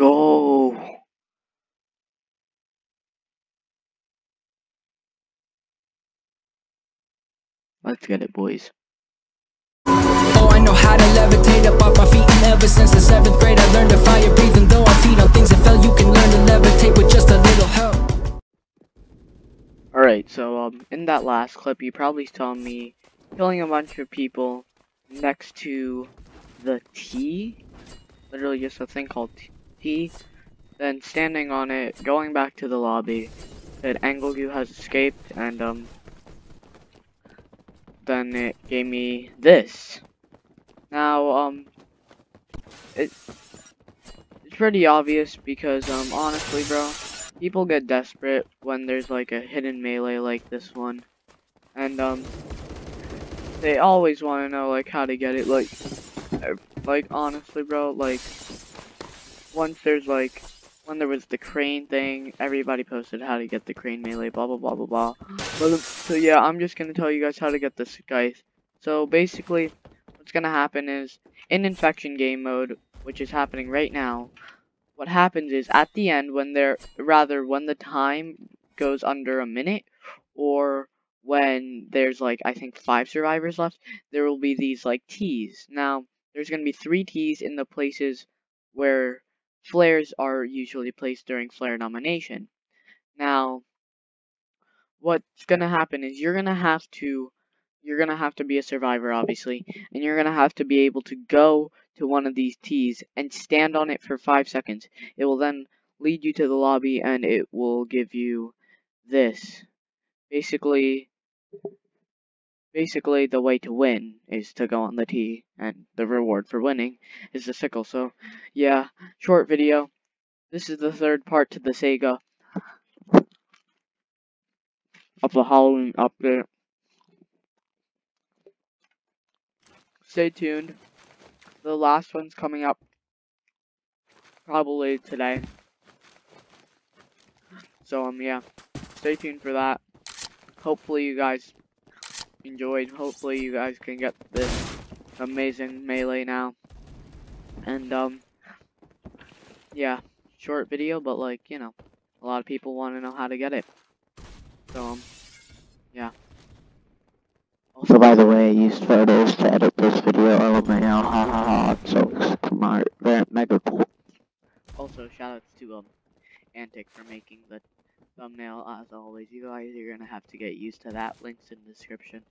Go. Let's get it, boys. Oh, I know how to levitate up off my feet And ever since the seventh grade I learned to fire breathe And though I feed on things that fell You can learn to levitate with just a little help Alright, so um, in that last clip, you probably saw me killing a bunch of people next to the T. Literally just a thing called T. He then standing on it, going back to the lobby, that Anglegu has escaped, and um, then it gave me this. Now, um, it, it's pretty obvious because, um, honestly, bro, people get desperate when there's like a hidden melee like this one. And, um, they always want to know, like, how to get it, like, uh, like, honestly, bro, like, once there's, like, when there was the crane thing, everybody posted how to get the crane melee, blah, blah, blah, blah, blah. But, so, yeah, I'm just gonna tell you guys how to get this, guys. So, basically, what's gonna happen is, in infection game mode, which is happening right now, what happens is, at the end, when there, rather, when the time goes under a minute, or when there's like I think five survivors left, there will be these like T's. Now there's gonna be three T's in the places where flares are usually placed during flare domination. Now what's gonna happen is you're gonna have to you're gonna have to be a survivor obviously and you're gonna have to be able to go to one of these T's and stand on it for five seconds. It will then lead you to the lobby and it will give you this. Basically basically the way to win is to go on the tee, and the reward for winning is the sickle. So yeah, short video. This is the third part to the Sega of the Halloween update. Stay tuned. The last one's coming up probably today. So um yeah, stay tuned for that. Hopefully you guys enjoyed. Hopefully you guys can get this amazing melee now. And um yeah, short video but like, you know, a lot of people want to know how to get it. So um yeah. Also, by the way, I used photos to edit this video. LMAO, ha ha ha, I'm so smart. Mega cool. Also shout outs to um Antic for making the thumbnail as always. You guys are gonna have to get used to that. Links in the description.